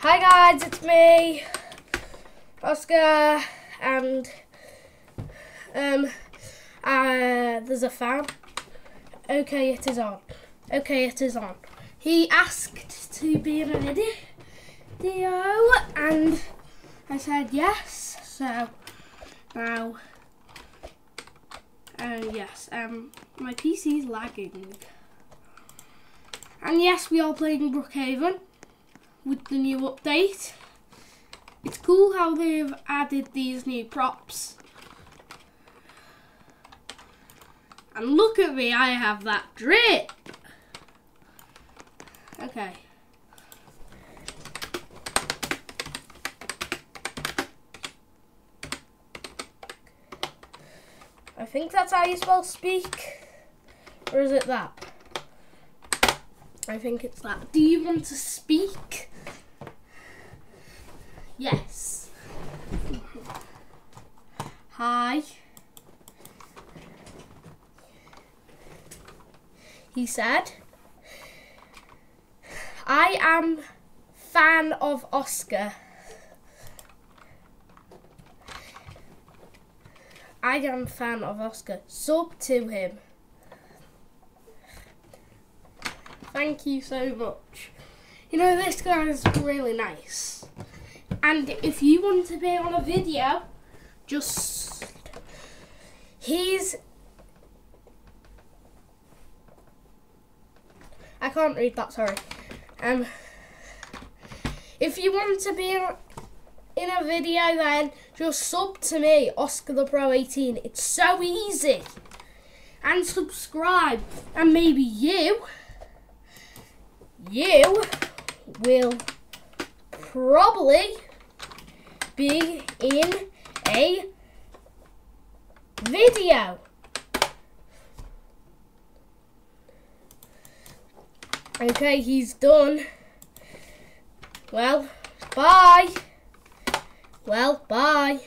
Hi guys, it's me, Oscar, and um, uh, there's a fan. Okay, it is on. Okay, it is on. He asked to be in a video, and I said yes. So now, uh, yes, um, my PC is lagging. And yes, we are playing Brookhaven with the new update. It's cool how they've added these new props. And look at me, I have that drip. Okay. I think that's how you spell speak. Or is it that? I think it's that. Do you want to speak? Yes. Hi. He said, I am fan of Oscar. I am fan of Oscar. Sub to him. Thank you so much. You know, this guy is really nice. And if you want to be on a video, just he's I can't read that, sorry. Um if you want to be in a video then just sub to me, Oscar the Pro 18. It's so easy. And subscribe. And maybe you you will probably be in a video. Okay, he's done. Well, bye. Well, bye.